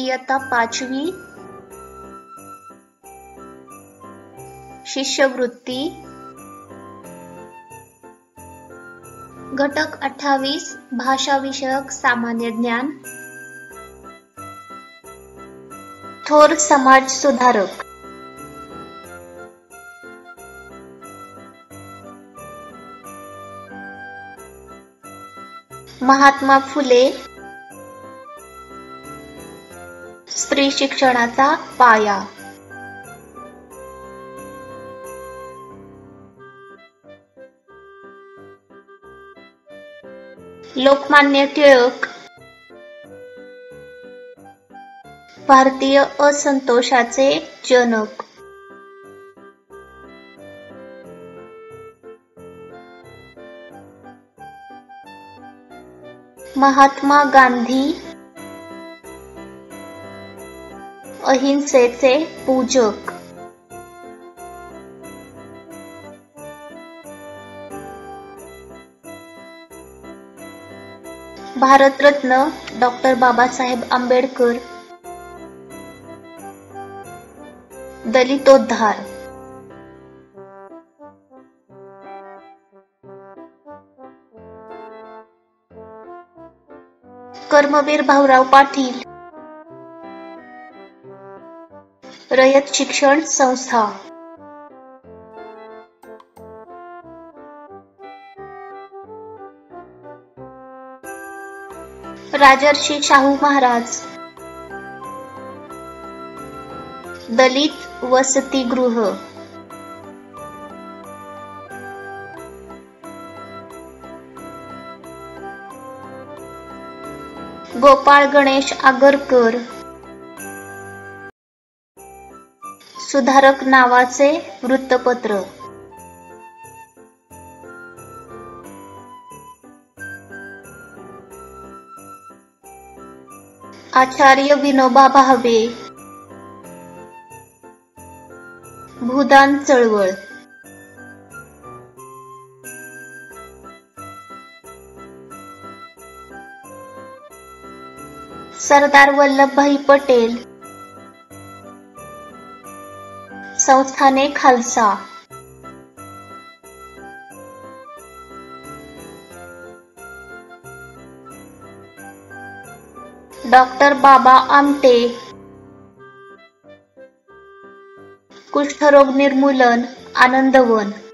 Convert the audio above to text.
इयत्ता पाचवी. शिष्यवृत्ती. घटक अठ्ठावीस भाषाविषयक सामान्य ज्ञान. थोर समाज सुधारक. महात्मा फुले. स्त्री शिक्षणाचा पाया. लोकमान्य टिळक. भारतीय असंतोषाचे जनक. महात्मा गांधी अहिंसेचे पूजक. भारतरत्न डॉक्टर बाबासाहेब आंबेडकर. दलितोद्धार. कर्मवीर भाऊराव पाटील. रयत शिक्षण संस्था. राजर्षी शाहू महाराज. दलित वसतिगृह. गोपाळ गणेश आगरकर. सुधारक नावाचे वृत्तपत्र. आचार्य विनोबा भावे. भूदान चळवळ. सरदार वल्लभभाई पटेल. संस्थाने खालसा. डॉक्टर बाबा आमटे. कुष्ठरोग निर्मूलन आनंदवन.